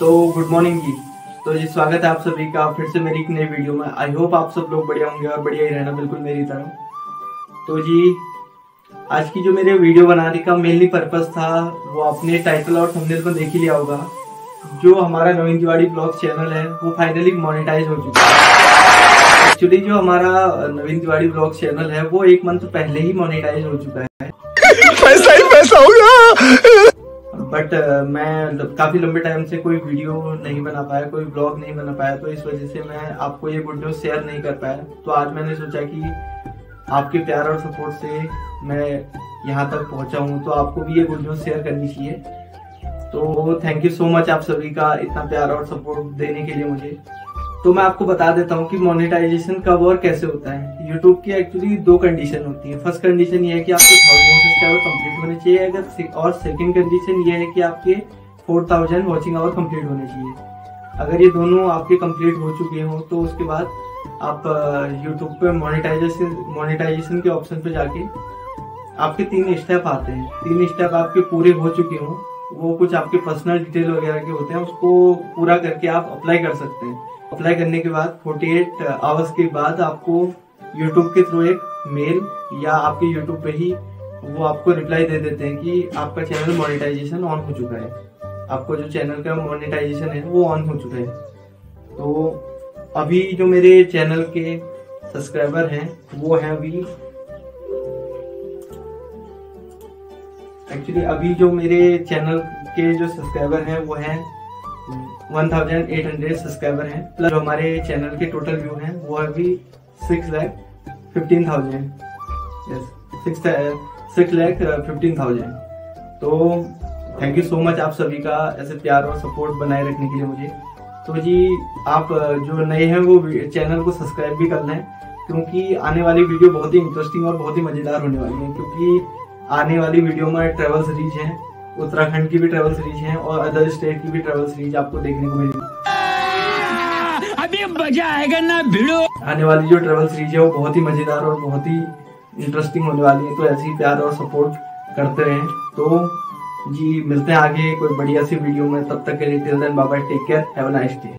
तो good morning जी। तो जी, स्वागत है आप सभी का फिर से मेरी एक नई वीडियो में। आई होप आप सब लोग बढ़िया होंगे और बढ़िया ही रहना बिल्कुल मेरी तरह। तो जी, आज की जो मेरे वीडियो बनाने का मेनली पर्पस था, वो आपने टाइटल और थंबनेल पर देख ही लिया होगा। जो हमारा नवीन तिवाड़ी ब्लॉग चैनल है, वो फाइनली मोनेटाइज हो चुका है। एक्चुअली जो हमारा नवीन तिवाड़ी ब्लॉग चैनल है, वो एक मंथ पहले ही मोनेटाइज हो चुका है। पैसा ही पैसा होगा। बट uh, मैं काफ़ी लंबे टाइम से कोई वीडियो नहीं बना पाया कोई ब्लॉग नहीं बना पाया तो इस वजह से मैं आपको ये गुड न्यूज़ शेयर नहीं कर पाया। तो आज मैंने सोचा कि आपके प्यार और सपोर्ट से मैं यहाँ तक पहुँचा हूँ तो आपको भी ये गुड न्यूज़ शेयर करनी चाहिए। तो थैंक यू सो मच आप सभी का इतना प्यार और सपोर्ट देने के लिए मुझे। तो मैं आपको बता देता हूँ कि मोनेटाइजेशन कब और कैसे होता है। यूट्यूब की एक्चुअली दो कंडीशन होती है। फ़र्स्ट कंडीशन ये है कि आपके थाउज़ेंड सब्सक्राइबर कंप्लीट होने चाहिए। अगर और सेकंड कंडीशन ये है कि आपके four thousand watching hour complete होने चाहिए। अगर ये दोनों आपके कंप्लीट हो चुके हों तो उसके बाद आप यूट्यूब पे मोनेटाइजेशन मोनेटाइजेशन के ऑप्शन पे जाके आपके तीन स्टेप आते हैं। तीन स्टेप आपके पूरे हो चुके हों, वो कुछ आपके पर्सनल डिटेल वगैरह के होते हैं, उसको पूरा करके आप अप्लाई कर सकते हैं। अप्लाई करने के बाद 48 आवर्स के बाद आपको यूट्यूब के थ्रू एक मेल या आपके यूट्यूब पे ही वो आपको रिप्लाई दे देते हैं कि आपका चैनल मोनेटाइजेशन ऑन हो चुका है। आपको जो चैनल का मोनेटाइजेशन है, वो ऑन हो चुका है। तो अभी जो मेरे चैनल के सब्सक्राइबर हैं, वो है अभी एक्चुअली अभी जो मेरे चैनल के जो सब्सक्राइबर हैं, वो हैं 1800 सब्सक्राइबर हैं प्लस जो हमारे चैनल के टोटल व्यू हैं वो अभी six lakh fifteen thousand six lakh fifteen thousand तो थैंक यू सो मच आप सभी का ऐसे प्यार और सपोर्ट बनाए रखने के लिए मुझे। तो जी आप uh, जो नए हैं वो चैनल को सब्सक्राइब भी कर लें क्योंकि आने वाली वीडियो बहुत ही इंटरेस्टिंग और बहुत ही मज़ेदार होने वाली है क्योंकि आने वाली वीडियो में ट्रेवल सीरीज़ है। उत्तराखंड की भी ट्रेवल सीरीज़ है और अदर स्टेट की भी ट्रेवल सीरीज़ आपको देखने को मिलेगी। अभी मज़ा आएगा ना भिड़ो। आने वाली जो ट्रेवल सीरीज़ है वो बहुत ही मज़ेदार और बहुत ही इंटरेस्टिंग होने वाली है तो ऐसे ही प्यार और सपोर्ट करते रहें। तो जी मिलते हैं आगे कोई बढ़िया सी वीडियो में तब तक के लिए till then bye take care have a nice day